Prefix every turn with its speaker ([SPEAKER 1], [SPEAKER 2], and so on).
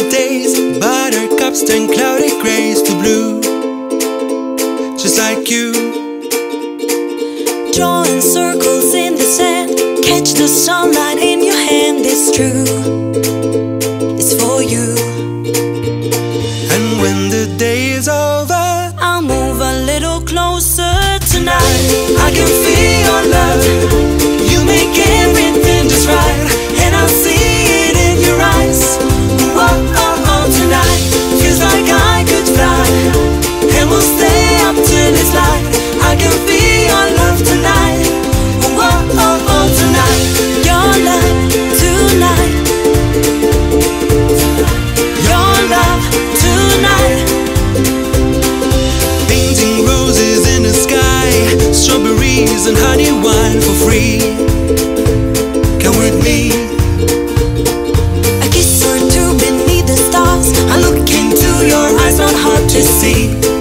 [SPEAKER 1] cloudy days. Buttercups turn cloudy grays to blue. Just like you.
[SPEAKER 2] Drawing circles in the sand. Catch the sunlight in your hand, it's true. It's for you.
[SPEAKER 1] And when the day is over love tonight. Painting roses in the sky, strawberries and honey wine for free. Come with me.
[SPEAKER 2] A kiss or two beneath the stars. I look into your eyes, not hard to see.